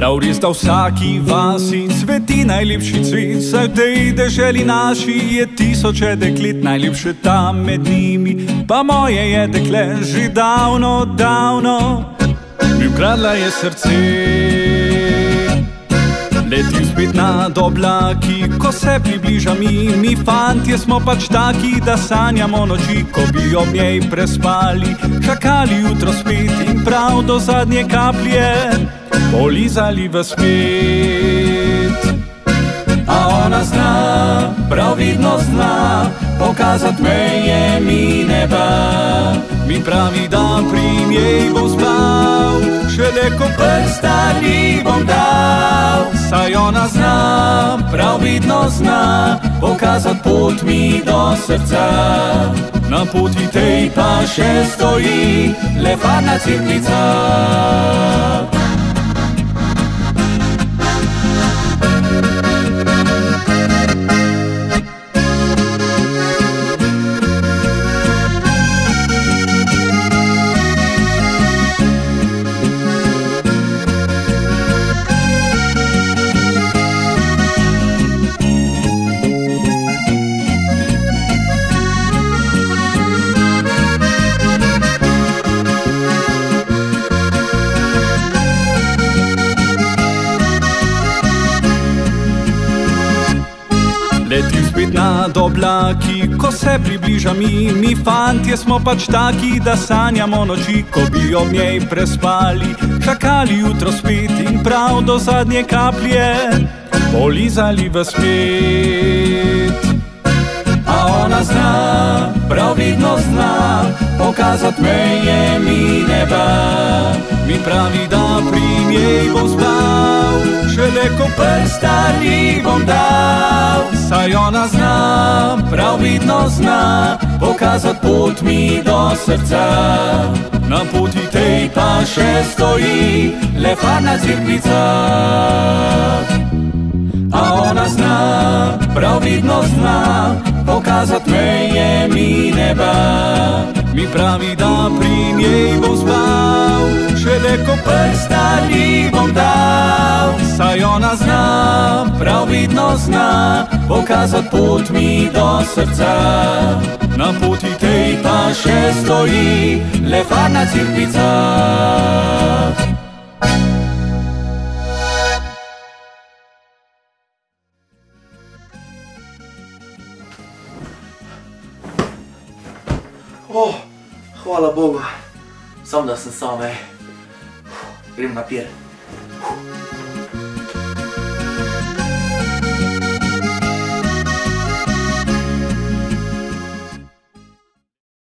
Prav res, da vsaki vasi cveti najlepši cvet, saj v tej deželi naši je tisoče deklet, najlepše tam med njimi, pa moje je dekle že davno, davno, mi ukradla je srce. Letim spet nad oblaki, ko se približa mi, mi fantje smo pač taki, da sanjamo noči, ko bi ob njej prespali, čakali jutro spet in prav do zadnje kaplje, polizali v svet. A ona zna, prav vidno zna, pokazati meje mi neba, mi pravi, da pri njej bom spal, šele ko prstani bom dal. Saj ona zna, prav vidno zna, pokazati pot mi do srca. Na poti tej pa še stoji le farna cirklica. Letim spet nad oblaki, ko se približa mi, mi fantje smo pač taki, da sanjamo noči, ko bi ob njej prespali, čakali jutro spet in prav do zadnje kaplje, polizali v svet. A ona zna, prav vidno zna, pokazati meje mi neba, mi pravi, da pri njej bom spal, šele ko prstani bom dal. Saj ona zna, prav vidno zna, pokazati pot mi do srca. Na poti tej pa še stoji le farna cirklica. A ona zna, prav vidno zna, pokazati meje mi neba. Mi pravi, da pri njej bom spal, šele ko prstani bom dal. Saj ona zna, prav vidno zna, pokazati pot mi do srca. Na poti tej pa še stoji le farna cirklica. Oh, hvala Bogu, sam da sem sam, ej. Grem na pier.